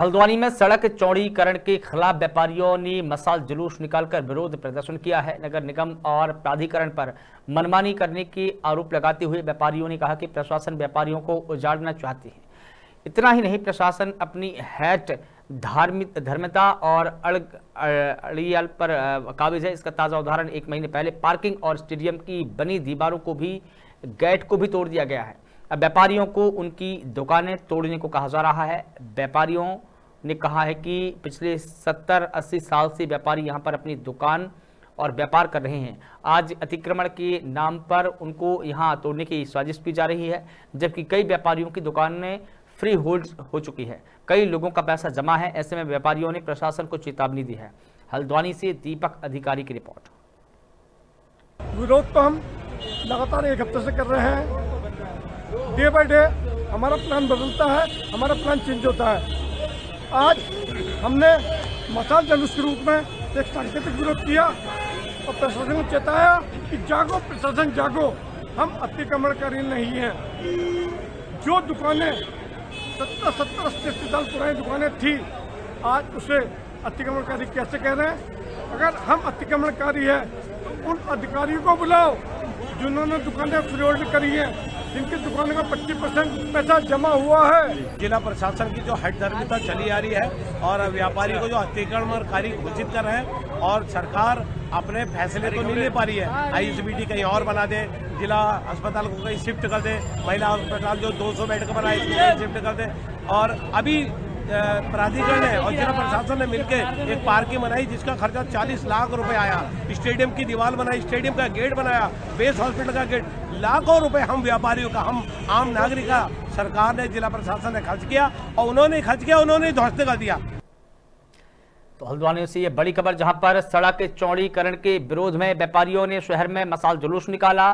हल्द्वानी में सड़क चौड़ीकरण के खिलाफ व्यापारियों ने मसाल जुलूस निकालकर विरोध प्रदर्शन किया है। नगर निगम और प्राधिकरण पर मनमानी करने के आरोप लगाते हुए व्यापारियों ने कहा कि प्रशासन व्यापारियों को उजाड़ना चाहती है। इतना ही नहीं, प्रशासन अपनी हैट धार्मिक धर्मता और अड़ग, अड़ियल पर काबिज है। इसका ताज़ा उदाहरण एक महीने पहले पार्किंग और स्टेडियम की बनी दीवारों को भी, गेट को भी तोड़ दिया गया है। अब व्यापारियों को उनकी दुकानें तोड़ने को कहा जा रहा है। व्यापारियों ने कहा है कि पिछले 70-80 साल से व्यापारी यहाँ पर अपनी दुकान और व्यापार कर रहे हैं। आज अतिक्रमण के नाम पर उनको यहाँ तोड़ने की साजिश की जा रही है, जबकि कई व्यापारियों की दुकानें फ्री होल्ड हो चुकी है। कई लोगों का पैसा जमा है, ऐसे में व्यापारियों ने प्रशासन को चेतावनी दी है। हल्द्वानी से दीपक अधिकारी की रिपोर्ट। विरोध तो हम लगातार एक हफ़्ते से कर रहे हैं। डे बाय डे हमारा प्लान बदलता है, हमारा प्लान चेंज होता है। आज हमने मसाल जलूस के रूप में एक सांकेतिक विरोध किया और प्रशासन को चेताया कि जागो प्रशासन, जागो। हम अतिक्रमणकारी नहीं हैं। जो दुकानें सत्तर सत्तर अस्सी अस्सी साल पुरानी दुकानें थी, आज उसे अतिक्रमणकारी कैसे कह रहे हैं? अगर हम अतिक्रमणकारी है तो उन अधिकारियों को बुलाओ जिन्होंने दुकानें फ्री होल्ड करी हैं। जिनकी दुकानों का 25 परसेंट पैसा जमा हुआ है। जिला प्रशासन की जो हट हटधर्मिता चली आ रही है और व्यापारी को जो अतिक्रमणकारी घोषित कर रहे हैं और सरकार अपने फैसले तो नहीं ले पा रही है। आईसीबीटी कहीं और बना दे, जिला अस्पताल को कहीं शिफ्ट कर दे, महिला अस्पताल जो 200 बेड का बनाए शिफ्ट कर दे। और अभी प्राधिकरण है और जिला प्रशासन ने मिलकर एक पार्किंग बनाई जिसका खर्चा 40 लाख रुपए आया। स्टेडियम की दीवार बनाई, स्टेडियम का गेट बनाया, बेस हॉस्पिटल का गेट। लाखों रुपए हम व्यापारियों का, हम आम नागरिक का, सरकार ने, जिला प्रशासन ने खर्च किया और उन्होंने खर्च किया, उन्होंने ध्वस्त कर दिया। तो हल्द्वानी से ये बड़ी खबर, जहाँ पर सड़क चौड़ीकरण के विरोध में व्यापारियों ने शहर में मसाल जुलूस निकाला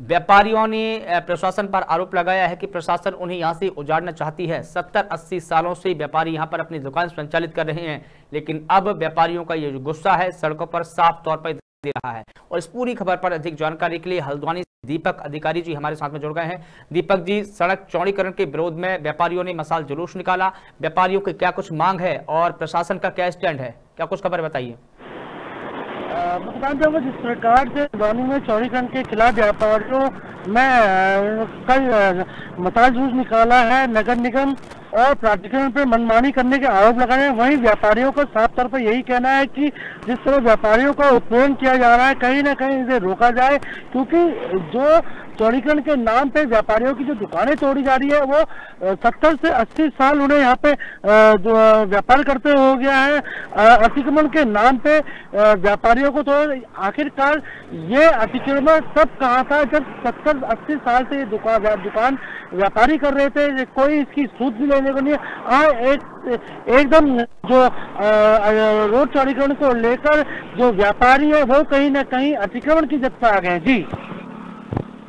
व्यापारियों ने प्रशासन पर आरोप लगाया है कि प्रशासन उन्हें यहाँ से उजाड़ना चाहती है। 70-80 सालों से व्यापारी यहाँ पर अपनी दुकान संचालित कर रहे हैं, लेकिन अब व्यापारियों का ये गुस्सा है, सड़कों पर साफ़ तौर पर दे रहा है। और इस पूरी खबर पर अधिक जानकारी के लिए हल्द्वानी दीपक अधिकारी जी हमारे साथ में जुड़ गए हैं। दीपक जी, सड़क चौड़ीकरण के विरोध में व्यापारियों ने मसाल जुलूस निकाला। व्यापारियों की क्या कुछ मांग है और प्रशासन का क्या स्टैंड है? क्या कुछ खबर बताइए? मतदान जिस प्रकार से बानी में चौड़ीकरण के खिलाफ व्यापारियों, में कल मसाल जूस निकाला है, नगर निगम। प्राधिकरण पर मनमानी करने के आरोप लगाए हैं। वहीं व्यापारियों को साफ़ तौर पर यही कहना है कि जिस तरह व्यापारियों का उत्पीड़न किया जा रहा है, कहीं ना कहीं इसे रोका जाए, क्योंकि जो चौड़ीकरण के नाम पे व्यापारियों की जो दुकानें तोड़ी जा रही है, वो सत्तर से अस्सी साल उन्हें यहाँ पे जो व्यापार करते हो गया है। अतिक्रमण के नाम पे व्यापारियों को तो आखिरकार ये अतिक्रमण सब कहा था जब सत्तर अस्सी साल से ये दुकान दुकान व्यापारी कर रहे थे, कोई इसकी सूद भी लेने को नहीं हाँ। एक, एकदम जो रोड चौड़ीकरण को लेकर जो व्यापारी है, वो कहीं ना कहीं अतिक्रमण की जब आ गए जी।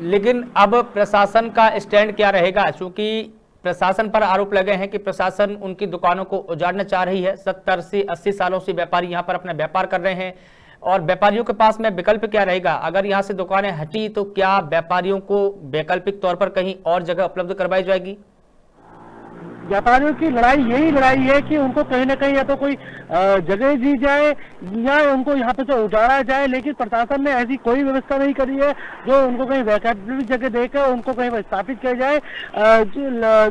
लेकिन अब प्रशासन का स्टैंड क्या रहेगा? क्योंकि प्रशासन पर आरोप लगे हैं कि प्रशासन उनकी दुकानों को उजाड़ना चाह रही है। सत्तर से अस्सी सालों से व्यापारी यहाँ पर अपना व्यापार कर रहे हैं। और व्यापारियों के पास में विकल्प क्या रहेगा? अगर यहाँ से दुकानें हटी तो क्या व्यापारियों को वैकल्पिक तौर पर कहीं और जगह उपलब्ध करवाई जाएगी? व्यापारियों की लड़ाई, यही लड़ाई है कि उनको कहीं ना कहीं या तो कोई जगह दी जाए या उनको यहाँ पे तो उजाड़ा जाए, लेकिन प्रशासन ने ऐसी कोई व्यवस्था नहीं करी है जो उनको कहीं वैकल्पिक जगह देकर उनको कहीं स्थापित किया जाए।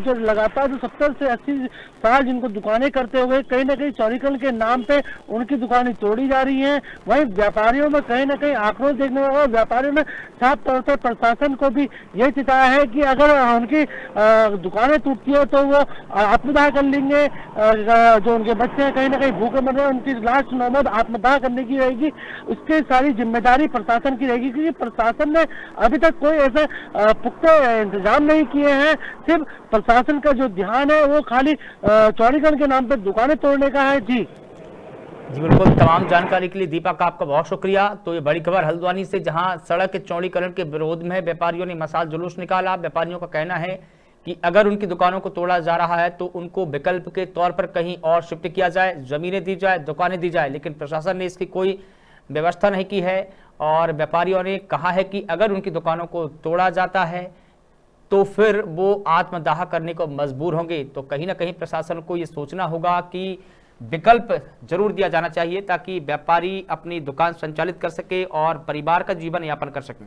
जो लगातार जो सत्तर से अस्सी साल जिनको दुकानें करते हुए कहीं ना कहीं चौरीकरण के नाम पे उनकी दुकानें तोड़ी जा रही हैं, वहीं व्यापारियों में कहीं ना कहीं आक्रोश देखने वाला व्यापारियों में साफ़ तौर पर प्रशासन को भी यह चिताया है कि अगर उनकी दुकानें टूटती है तो वो आत्मदाह कर लेंगे। जो उनके बच्चे हैं, कहीं ना कहीं भूखे मर रहे हैं, उनकी लास्ट नौबत आत्मदाह करने की रहेगी। उसकी सारी ज़िम्मेदारी प्रशासन की रहेगी, क्योंकि प्रशासन ने अभी तक कोई ऐसा पुख्ता इंतज़ाम नहीं किए हैं। सिर्फ़ प्रशासन का जो ध्यान है, वो खाली चौड़ीकरण के नाम पर दुकानें तोड़ने का है। जी। जी, बिल्कुल। तमाम जानकारी के लिए दीपक आपका बहुत शुक्रिया। तो ये बड़ी खबर हल्द्वानी से, जहाँ सड़क चौड़ीकरण के विरोध में व्यापारियों ने मसाल जुलूस निकाला। व्यापारियों का कहना है कि अगर उनकी दुकानों को तोड़ा जा रहा है तो उनको विकल्प के तौर पर कहीं और शिफ्ट किया जाए, जमीनें दी जाए, दुकानें दी जाए। लेकिन प्रशासन ने इसकी कोई व्यवस्था नहीं की है और व्यापारियों ने कहा है कि अगर उनकी दुकानों को तोड़ा जाता है तो फिर वो आत्मदाह करने को मजबूर होंगे। तो कहीं ना कहीं प्रशासन को ये सोचना होगा कि विकल्प ज़रूर दिया जाना चाहिए ताकि व्यापारी अपनी दुकान संचालित कर सके और परिवार का जीवन यापन कर सकें।